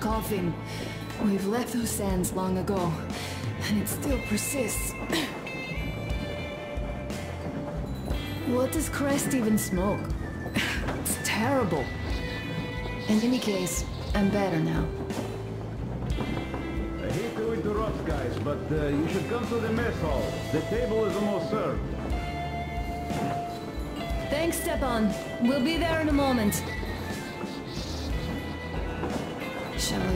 Coughing. We've left those sands long ago, and it still persists. what does Krest even smoke? It's terrible. In any case, I'm better now. I hate to interrupt, guys, but uh, you should come to the mess hall. The table is almost served. Thanks, Stepan. We'll be there in a moment.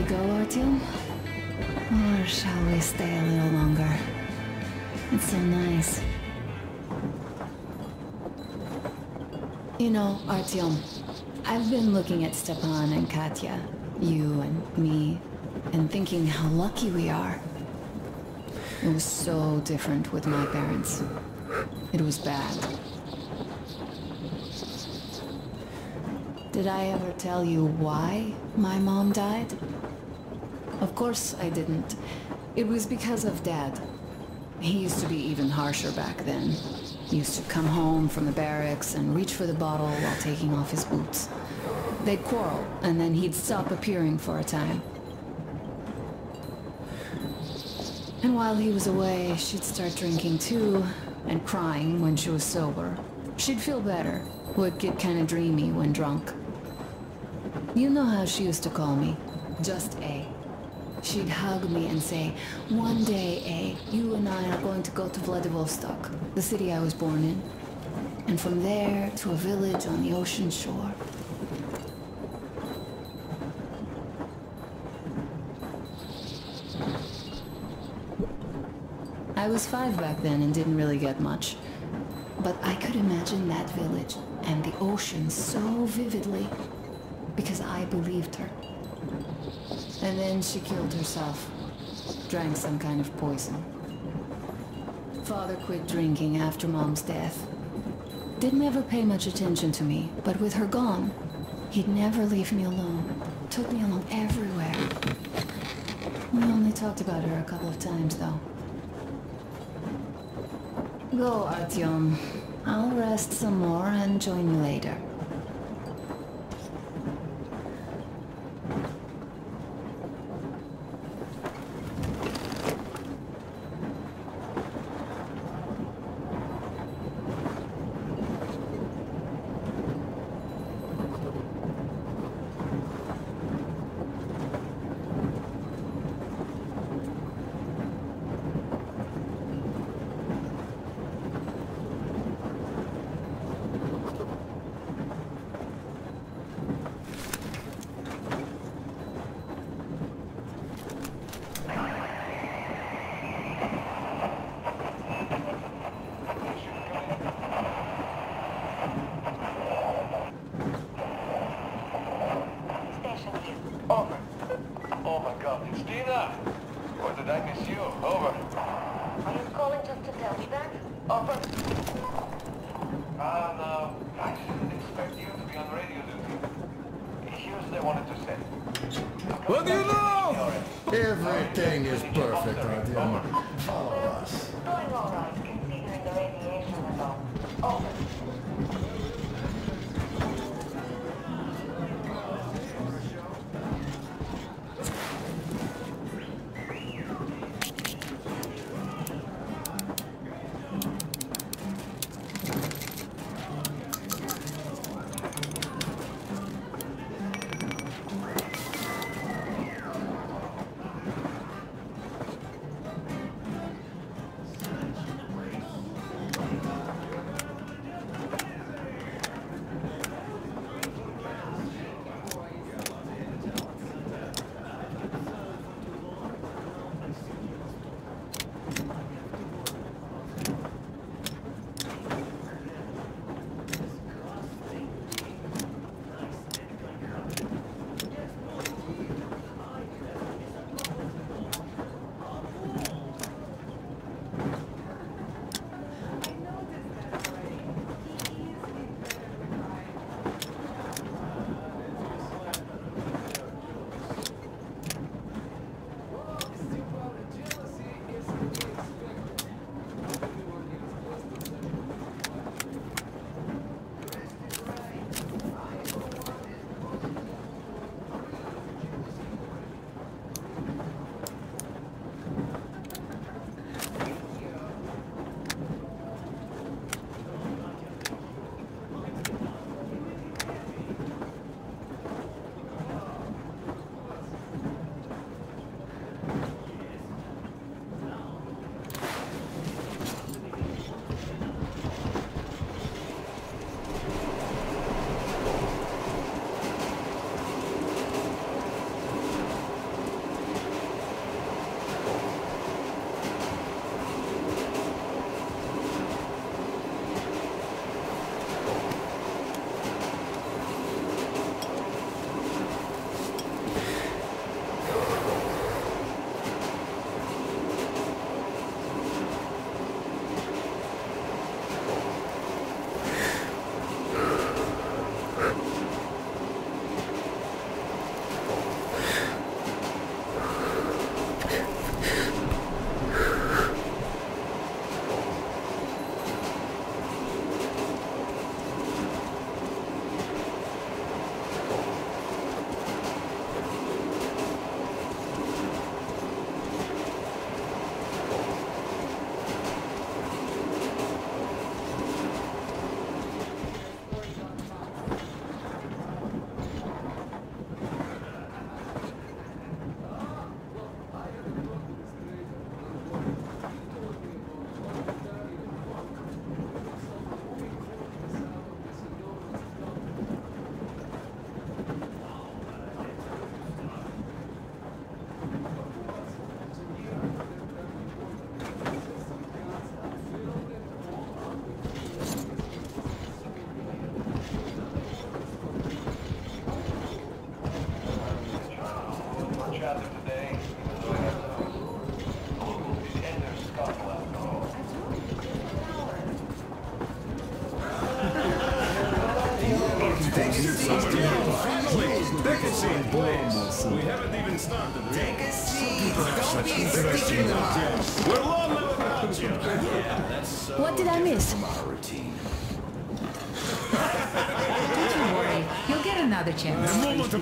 Go, Artyom? Or shall we stay a little longer? It's so nice. You know, Artyom, I've been looking at Stepan and Katya, you and me, and thinking how lucky we are. It was so different with my parents. It was bad. Did I ever tell you why my mom died? Of course I didn't. It was because of Dad. He used to be even harsher back then. He used to come home from the barracks and reach for the bottle while taking off his boots. They'd quarrel, and then he'd stop appearing for a time. And while he was away, she'd start drinking too, and crying when she was sober. She'd feel better, would get kinda dreamy when drunk. You know how she used to call me? Just A. She'd hug me and say, One day, A, you and I are going to go to Vladivostok, the city I was born in. And from there to a village on the ocean shore. I was five back then and didn't really get much. But I could imagine that village and the ocean so vividly because I believed her. And then she killed herself. Drank some kind of poison. Father quit drinking after Mom's death. Didn't ever pay much attention to me, but with her gone, he'd never leave me alone. Took me along everywhere. We only talked about her a couple of times, though. Go, Artyom. I'll rest some more and join you later.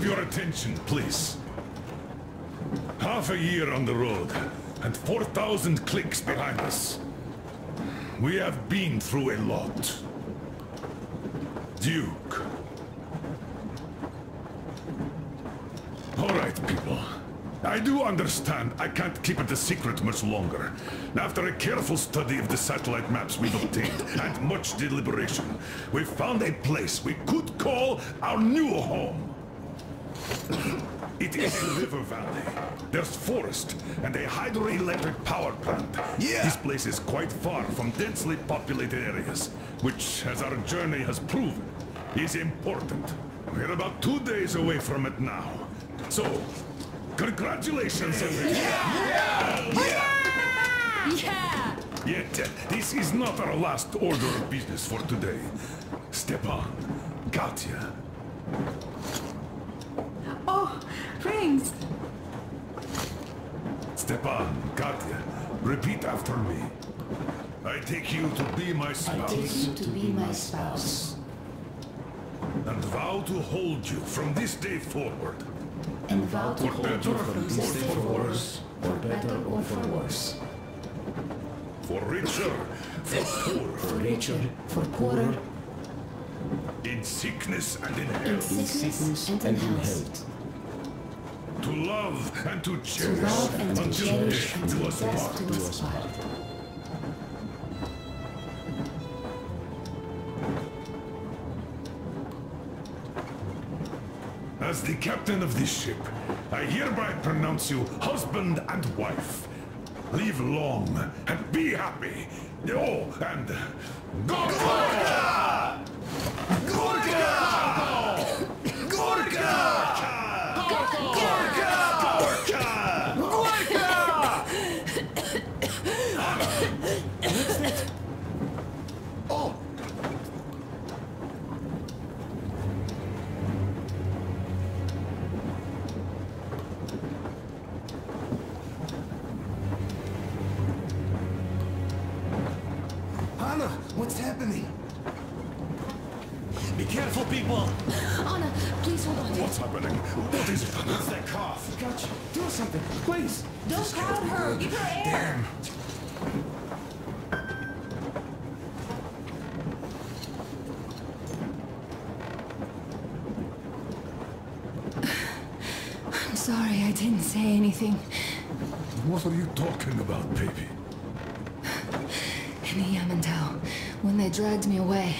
Of your attention, please. Half a year on the road, and 4,000 clicks behind us. We have been through a lot. Duke. All right, people. I do understand I can't keep it a secret much longer. After a careful study of the satellite maps we've obtained, and much deliberation, we found a place we could call our new home. It is a river valley. There's forest and a hydroelectric power plant. Yeah. This place is quite far from densely populated areas, which, as our journey has proven, is important. We're about two days away from it now. So, congratulations, everyone. Yeah! Yeah! Yeah! Yet, uh, this is not our last order of business for today. Stepan, Katya, Prince! Stepan, Katya, repeat after me. I take you to be my I spouse. take you to be my spouse. And vow to hold you from this day forward. And vow to For hold better you from or this day for forward. worse. For better or for worse. For richer, for poorer. For richer, for poorer, In sickness and in health. in health. sickness and in health. To love and to To cherish. and to until cherish death do us part. do us part. As the captain of this ship, I hereby pronounce you husband and wife. Live long and be happy. Oh, and Gorka! Gorka! What's happening? Be careful, people! Anna, please hold on. What's happening? What is it? It's that cough. Gotcha. Do something, please. Don't crowd her! Give her air! I'm sorry I didn't say anything. What are you talking about, baby? In the Yamantau, when they dragged me away,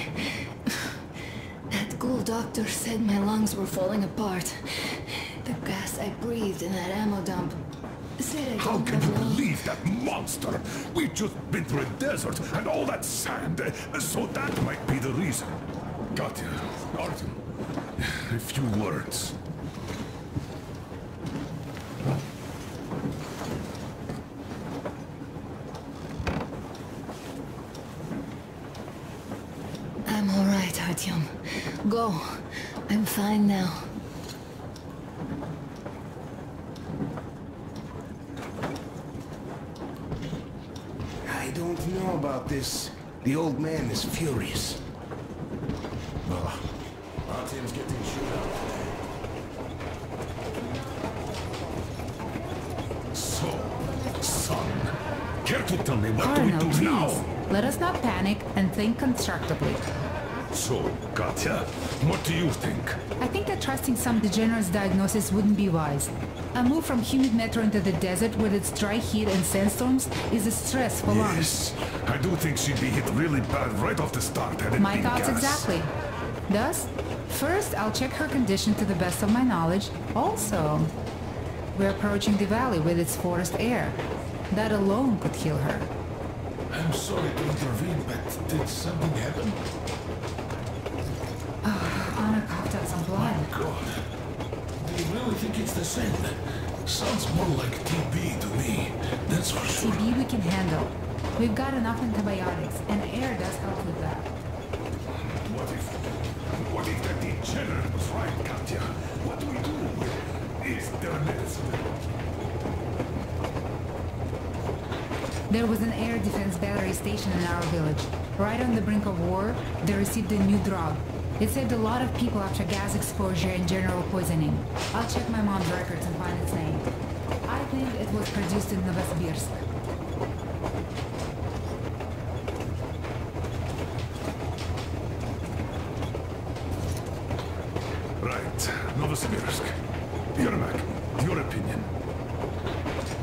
that ghoul doctor said my lungs were falling apart. The gas I breathed in that ammo dump said I How can you lungs. believe that monster? We've just been through a desert and all that sand, so that might be the reason. Katya, Artyom, a few words. I'm all right, Artyom. Go. I'm fine now. I don't know about this. The old man is furious. Ah, Artyom's getting shot out. So, son, care to tell me what do we Colonel, do please. now? Let us not panic and think constructively. So, Katya, what do you think? I think that trusting some degenerate's diagnosis wouldn't be wise. A move from humid metro into the desert with its dry heat and sandstorms is a stress for lungs. Yes, I do think she'd be hit really bad right off the start had it My been thoughts gas. exactly. Thus, first I'll check her condition to the best of my knowledge. Also, we're approaching the valley with its forest air. That alone could heal her. I'm sorry to intervene, but did something happen? Anna coughed out some blood. God. Do you really think it's the same? Sounds more like TB to me. That's for sure. TB we can handle. We've got enough antibiotics, and air does help with that. What if... What if that degenerate was right, Katya? What do we do? Is there medicine? There was an air defense battery station in our village. Right on the brink of war, they received a new drug. It saved a lot of people after gas exposure and general poisoning. I'll check my mom's records and find its name. I think it was produced in Novosibirsk. Right. Novosibirsk. Yermak, your opinion.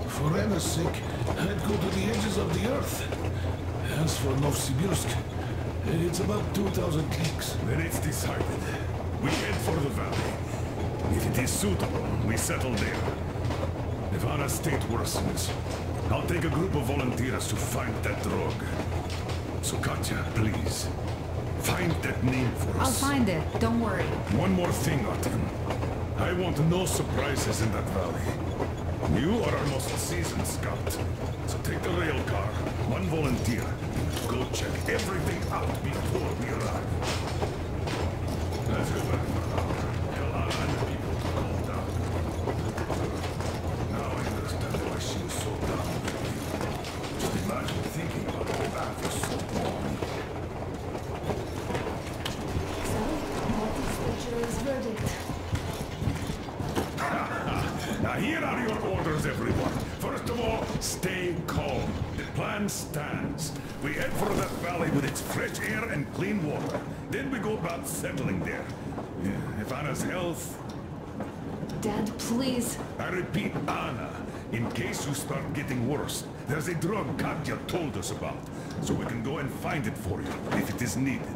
For Anna's sake, I'd go to the edges of the earth. As for Novosibirsk, it's about 2,000 leagues. Then it's decided. We head for the valley. If it is suitable, we settle there. If Anna's state worsens, I'll take a group of volunteers to find that drug. So Katya, please, find that name for us. I'll find it, don't worry. One more thing, Artyom. I want no surprises in that valley. You are our most seasoned scout. So take the rail car, one volunteer. Go check everything out before we arrive. Let's go back for now. Tell Anna people to calm down. Now I understand why she was so down. Just imagine thinking about going back for so long. So, what is the jury's verdict? Now here are your orders, everyone. First of all, stay plan stands. We head for that valley with its fresh air and clean water. Then we go about settling there. Yeah, If Anna's health... Dad, please. I repeat, Anna. In case you start getting worse, there's a drug Katya told us about. So we can go and find it for you, if it is needed.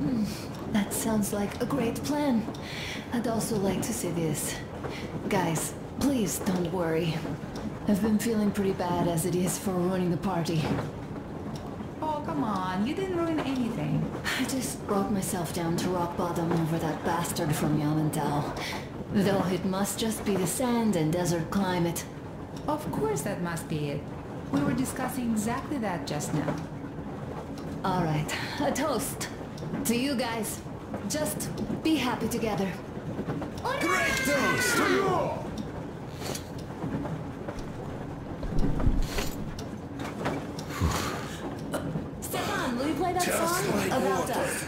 Hmm, that sounds like a great plan. I'd also like to say this. Guys, please don't worry. I've been feeling pretty bad as it is for ruining the party. Oh, come on, you didn't ruin anything. I just brought myself down to rock bottom over that bastard from Yamantau. Though it must just be the sand and desert climate. Of course that must be it. We were discussing exactly that just now. Alright, a toast. To you guys. Just be happy together. Great toast! Stefan, will you play that Just song? like About us.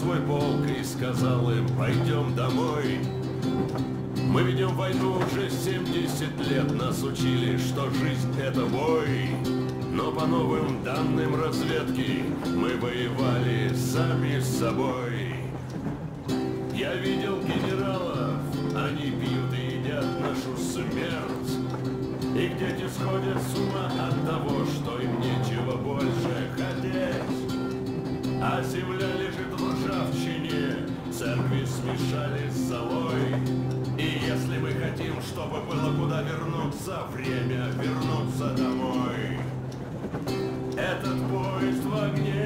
Свой полк и сказал им, пойдем домой. Мы ведем войну уже 70 лет, нас учили, что жизнь это бой. Но по новым данным разведки мы воевали сами с собой. Я видел генералов, они пьют и едят нашу смерть. Их дети сходят с ума от того, что им нечего больше хотеть. А земля лежит в ржавчине, церкви смешали с золой. И если мы хотим, чтобы было куда вернуться, время вернуться домой. Этот поезд в огне,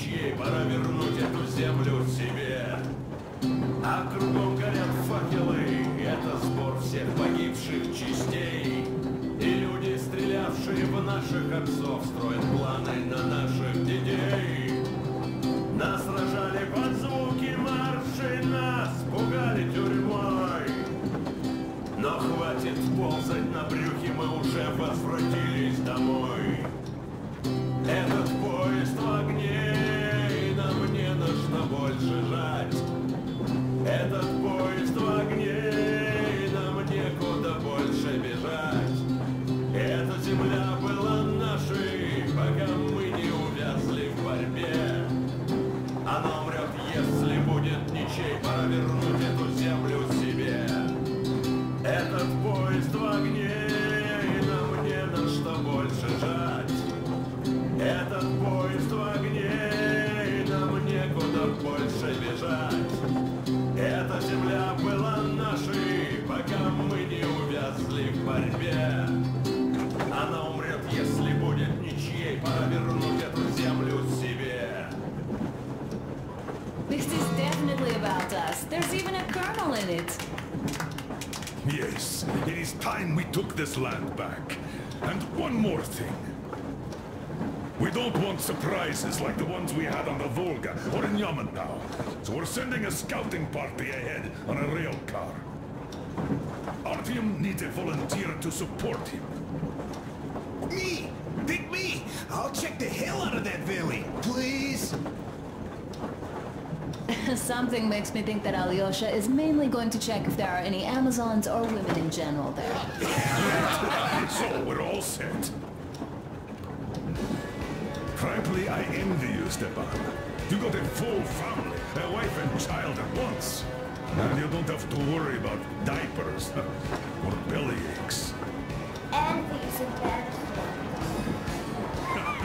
ничьей, пора вернуть эту землю себе. А кругом горят факелы, это сбор всех погибших частей. И люди, стрелявшие в наших отцов, строят планы на наших детей. Нас сражали под звуки маршей, нас пугали тюрьмой. Но хватит ползать на брюхе, мы уже возвратились домой. Этот поезд в огне, можно больше жать. Этот поезд в огне, и нам некуда больше бежать. Эта земля была нашей, пока мы не увязли в борьбе. Она умрет, если будет ничей, пора вернуть. This land back. And one more thing. We don't want surprises like the ones we had on the Volga or in Yamantau. So we're sending a scouting party ahead on a rail car. Artyom needs a volunteer to support him. Me! Pick me! I'll check the hell out of that valley. Please? Something makes me think that Alyosha is mainly going to check if there are any Amazons or women in general there. So we're all set. Frankly, I envy you, Stepan. You got a full family, a wife and child at once. And you don't have to worry about diapers or belly aches. Envy is a bad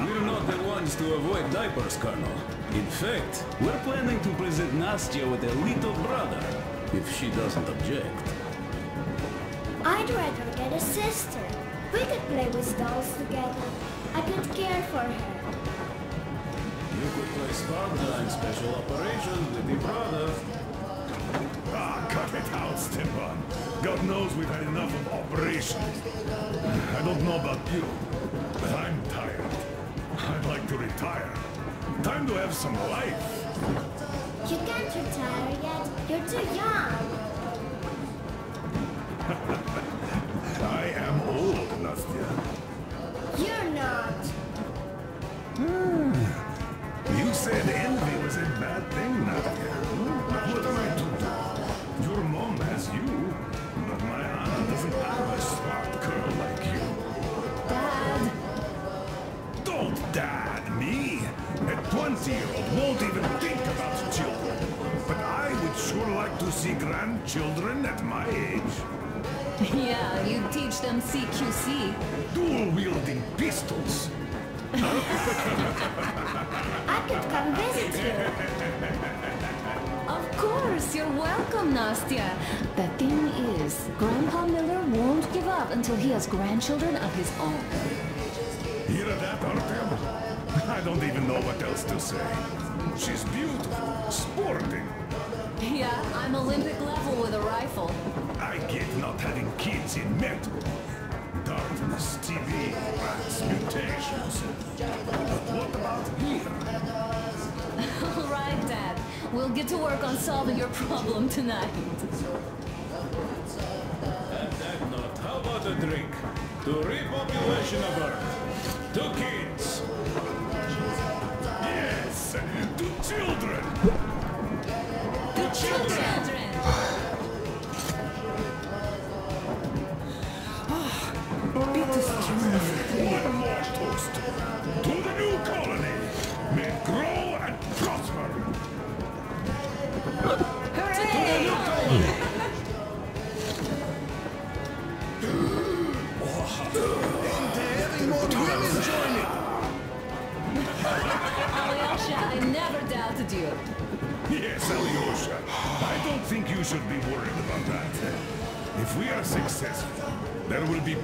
We're not the ones to avoid diapers, Colonel. In fact, we're planning to present Nastya with a little brother, if she doesn't object. I'd rather get a sister. We could play with dolls together. I could care for her. You could play Sparta in special operations with your brother. Ah, cut it out, Stepan. God knows we've had enough of operations. I don't know about you, but I'm tired. I'd like to retire. Time to have some life. You can't retire yet. You're too young. See grandchildren at my age. Yeah, you teach them CQC. Dual-wielding pistols. I could come visit you. Of course, you're welcome, Nastya. The thing is, Grandpa Miller won't give up until he has grandchildren of his own. Hear that, Artyom? I don't even know what else to say. She's beautiful, sporting. Yeah, I'm Olympic level with a rifle. I get not having kids in metal. Darkness, TV, rats, mutations. But what about here? All right, Dad. We'll get to work on solving your problem tonight. And that note, how about a drink? To repopulation of Earth. To kids. Yes, to children. The children! One toast.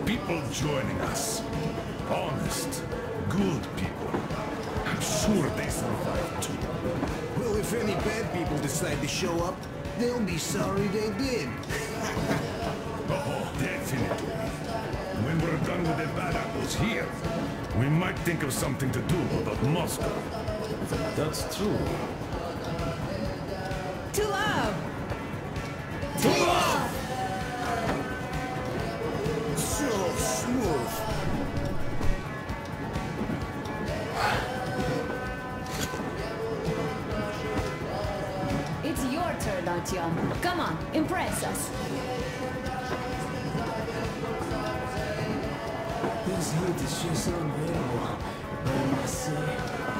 People joining us. Honest, good people. I'm sure they survive too. Well, if any bad people decide to show up, they'll be sorry they did. Oh, definitely. When we're done with the bad apples here, we might think of something to do about Moscow. That's true. To love! Artyom. Come on, impress us. This is just unbearable, I must say.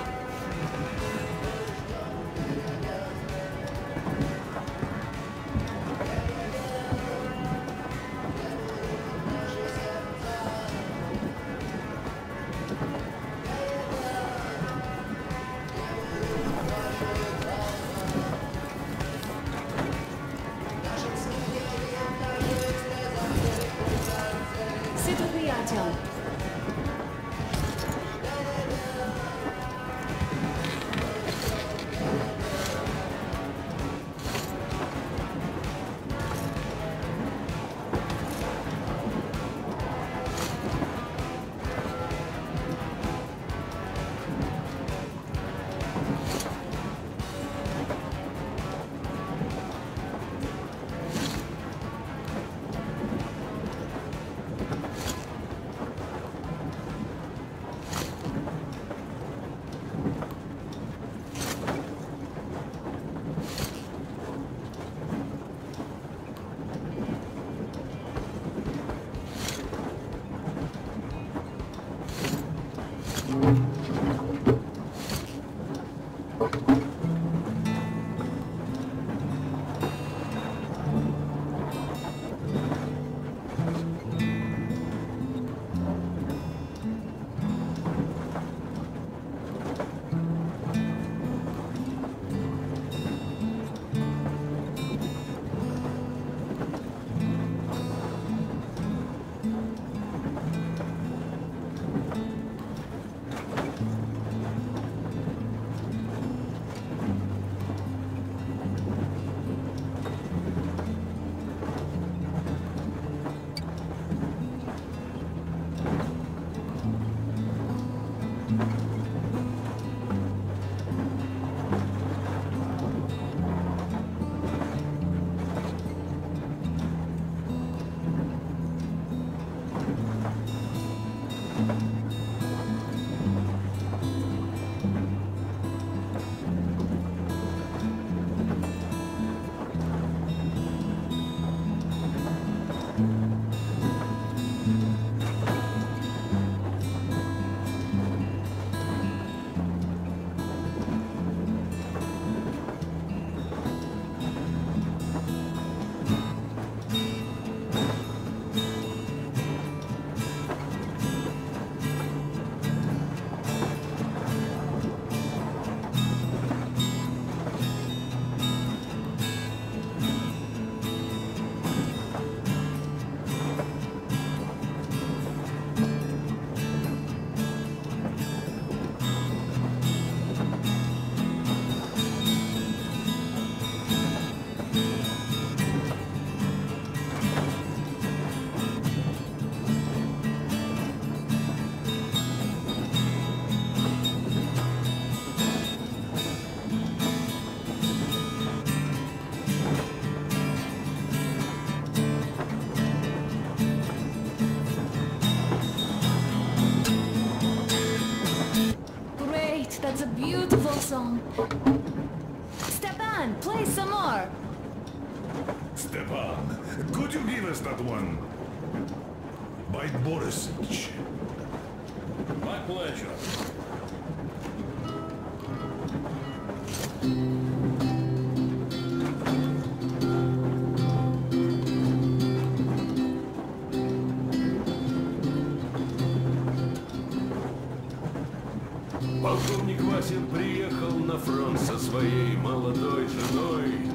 One? By Borisich. My pleasure. Полковник Васин приехал на фронт со своей молодой женой.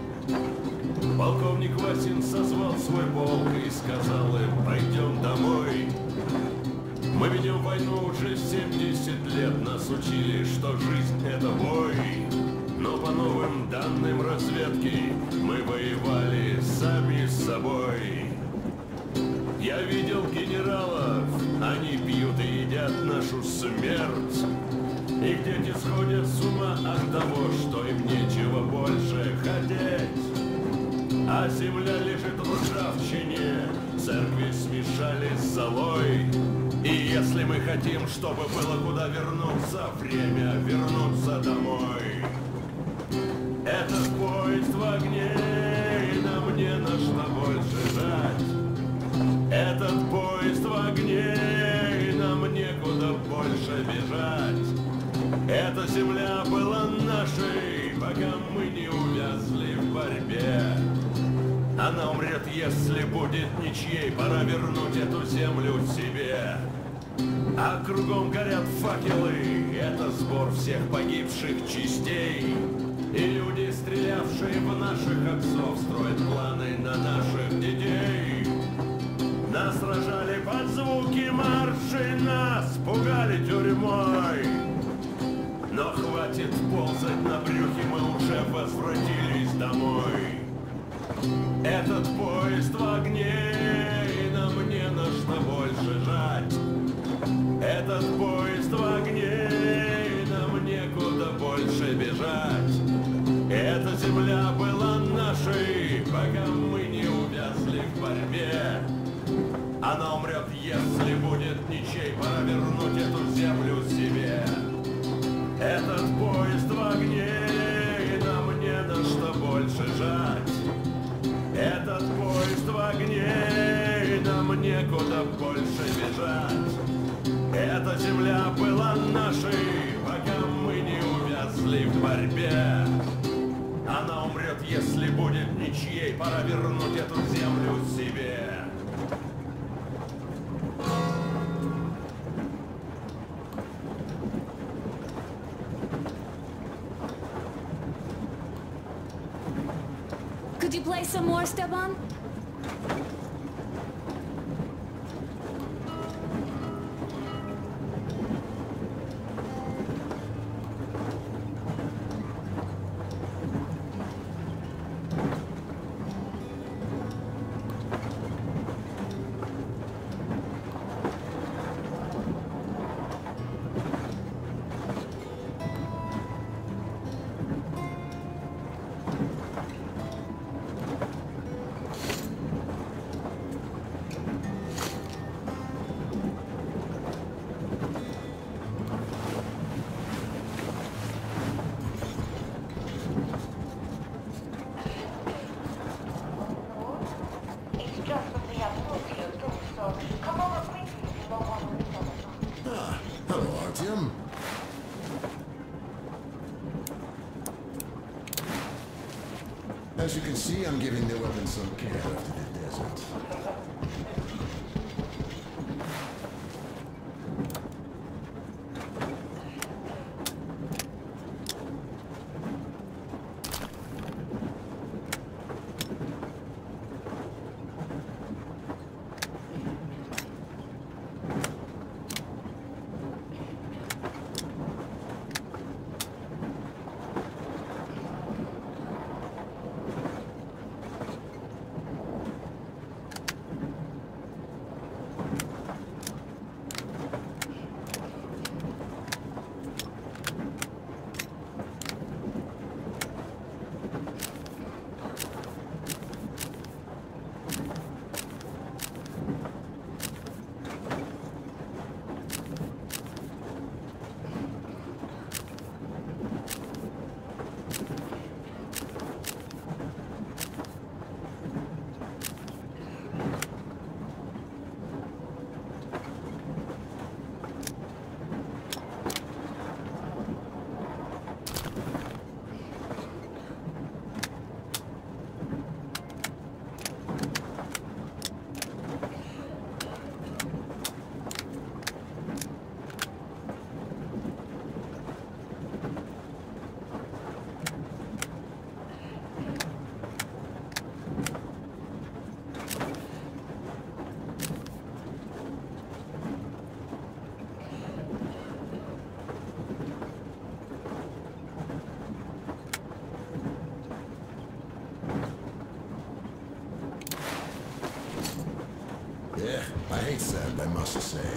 Полковник Васин созвал свой полк и сказал им, пойдем домой. Мы ведем войну уже 70 лет, нас учили, что жизнь это бой. Но по новым данным разведки мы воевали сами с собой. Я видел генералов, они пьют и едят нашу смерть. Их дети сходят с ума от того, что золой. И если мы хотим, чтобы было куда вернуться, время вернуться домой. Этот поезд в огне, и нам не на что больше жать. Этот поезд в огне, и нам некуда больше бежать. Эта земля была нашей, пока мы Она умрет, если будет ничьей, пора вернуть эту землю себе. А кругом горят факелы, это сбор всех погибших частей. И люди, стрелявшие в наших отцов, строят планы на наших детей. Нас сражали под звуки маршей, нас пугали тюрьмой. Но хватит ползать на брюхе, мы уже возвратились домой. Этот поезд в огне, и на что больше жать. Этот поезд в огне, и нам некуда больше бежать. Эта земля была нашей, пока мы не увязли в борьбе. Она умрет, если будет ничей, пора вернуть эту землю себе. Этот поезд в огне, и нам не на что больше жать. Земля была нашей, пока мы не увязли в борьбе. Она умрет, если будет ничьей, пора вернуть эту землю себе. Could you play some more, Stepan? As you can see, I'm giving the weapons some care Must say.